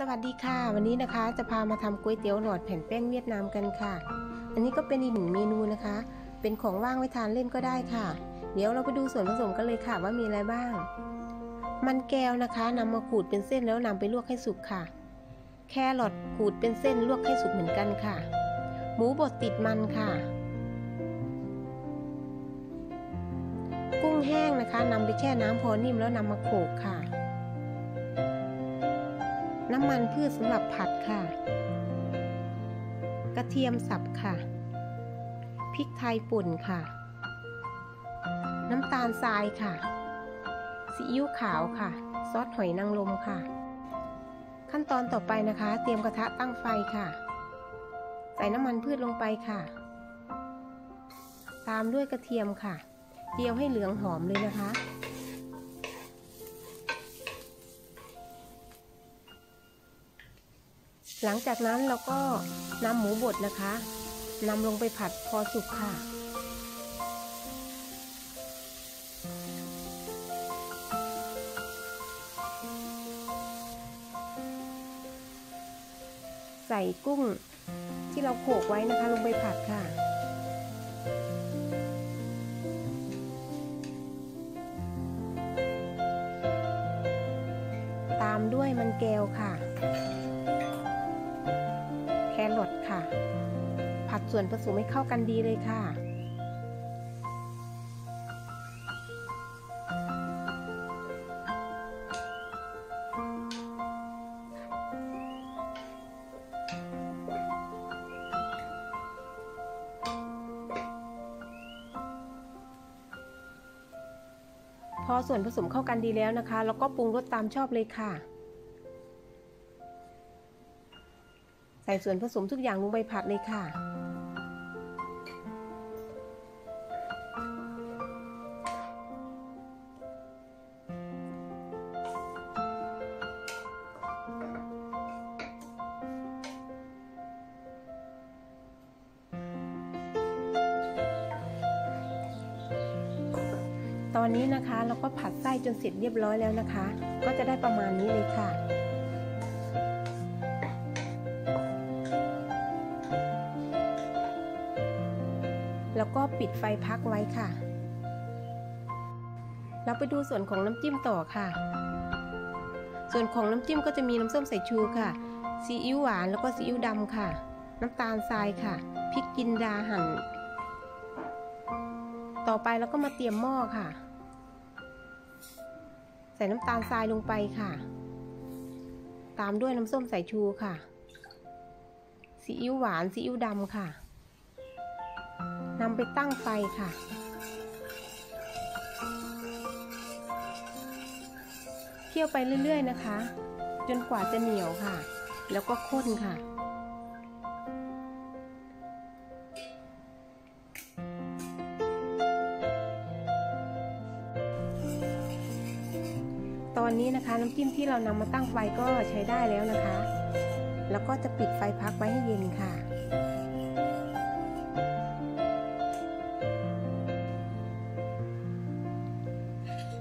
สวัสดีค่ะ วันนี้นะคะจะพามาทำก๋วยเตี๋ยวหลอดแผ่นแป้งเวียดนามกันค่ะ อันนี้ก็เป็นอีกหนึ่งเมนูนะคะ เป็นของว่างไว้ทานเล่นก็ได้ค่ะ เดี๋ยวเราไปดูส่วนผสมกันเลยค่ะว่ามีอะไรบ้าง มันแก้วนะคะนำมาขูดเป็นเส้นแล้วนำไปลวกให้สุกค่ะ แครอทขูดเป็นเส้นลวกให้สุกเหมือนกันค่ะ หมูบดติดมันค่ะ กุ้งแห้งนะคะนำไปแช่น้ำพอนิ่มแล้วนำมาโขลกค่ะ น้ำมันพืชสำหรับผัดค่ะ กระเทียมสับค่ะ พริกไทยป่นค่ะ น้ำตาลทรายค่ะ ซีอิ๊วขาวค่ะ ซอสหอยนางรมค่ะ ขั้นตอนต่อไปนะคะ เตรียมกระทะตั้งไฟค่ะ ใส่น้ำมันพืชลงไปค่ะ ตามด้วยกระเทียมค่ะ เจียวให้เหลืองหอมเลยนะคะ หลังจากนั้นเราก็นำหมูบดนะคะนำลงไปผัดพอสุกค่ะ ใส่กุ้งที่เราโขลกไว้นะคะลงไปผัดค่ะตามด้วยมันแก้วค่ะ รอทค่ะ ผัดส่วนผสมให้เข้ากันดีเลยค่ะ พอส่วนผสมเข้ากันดีแล้วนะคะ แล้วก็ปรุงรสตามชอบเลยค่ะ ส่ส่วนผสมทุกอย่างลงไปผัดเลยค่ะ ตอนนี้นะคะเราก็ผัดไส้จนเสร็จเรียบร้อยแล้วนะคะ ก็จะได้ประมาณนี้เลยค่ะ แล้วก็ปิดไฟพักไว้ค่ะ เราไปดูส่วนของน้ำจิ้มต่อค่ะ ส่วนของน้ำจิ้มก็จะมีน้ำส้มสายชูค่ะซีอิ๊วหวานแล้วก็ซีอิ๊วดำค่ะ น้ำตาลทรายค่ะพริกกินดาหั่น ต่อไปเราก็มาเตรียมหม้อค่ะ ใส่น้ำตาลทรายลงไปค่ะ ตามด้วยน้ำส้มสายชูค่ะซีอิ๊วหวานซีอิ๊วดำค่ะ นำไปตั้งไฟค่ะ เคี่ยวไปเรื่อยๆนะคะ จนกว่าจะเหนียวค่ะ แล้วก็ข้นค่ะ ตอนนี้นะคะน้ำจิ้มที่เรานำมาตั้งไฟก็ใช้ได้แล้วนะคะ แล้วก็จะปิดไฟพักไว้ให้เย็นค่ะ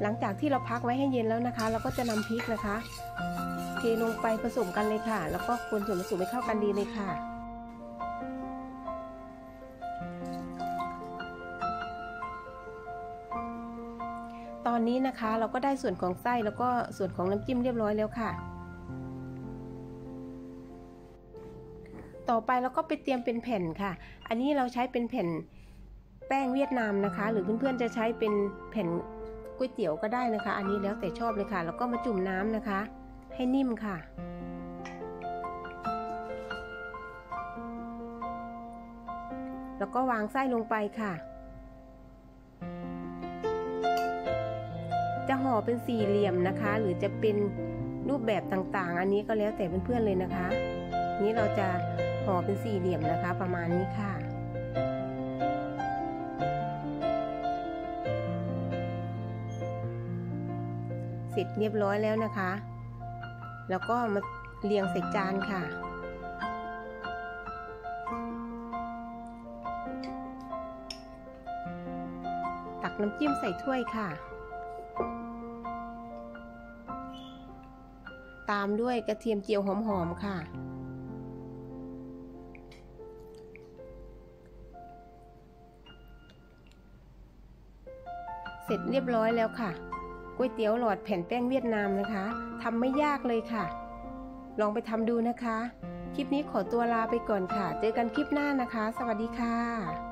หลังจากที่เราพักไว้ให้เย็นแล้วนะคะ เราก็จะนำพริกนะคะ เทลงไปผสมกันเลยค่ะ แล้วก็คนส่วนผสมให้เข้ากันดีเลยค่ะตอนนี้นะคะเราก็ได้ส่วนของไส้แล้วก็ส่วนของน้ำจิ้มเรียบร้อยแล้วค่ะ ต่อไปเราก็ไปเตรียมเป็นแผ่นค่ะ อันนี้เราใช้เป็นแผ่นแป้งเวียดนามนะคะ หรือเพื่อนๆจะใช้เป็นแผ่น ก๋วยเตี๋ยวก็ได้นะคะ อันนี้แล้วแต่ชอบเลยค่ะ แล้วก็มาจุ่มน้ำนะคะ ให้นิ่มค่ะ แล้วก็วางไส้ลงไปค่ะ จะห่อเป็นสี่เหลี่ยมนะคะ หรือจะเป็นรูปแบบต่างๆ อันนี้ก็แล้วแต่เพื่อนๆเลยนะคะ นี้เราจะห่อเป็นสี่เหลี่ยมนะคะ ประมาณนี้ค่ะ ร็จเรียบร้อยแล้วนะคะ แล้วก็มาเรียงใส่จานค่ะ ตักน้ำจิ้มใส่ถ้วยค่ะ ตามด้วยกระเทียมเจียวหอมๆค่ะเสร็จเรียบร้อยแล้วค่ะ ก๋วยเตี๋ยวหลอดแผ่นแป้งเวียดนามนะคะทำไม่ยากเลยค่ะ ลองไปทำดูนะคะ คลิปนี้ขอตัวลาไปก่อนค่ะ เจอกันคลิปหน้านะคะ สวัสดีค่ะ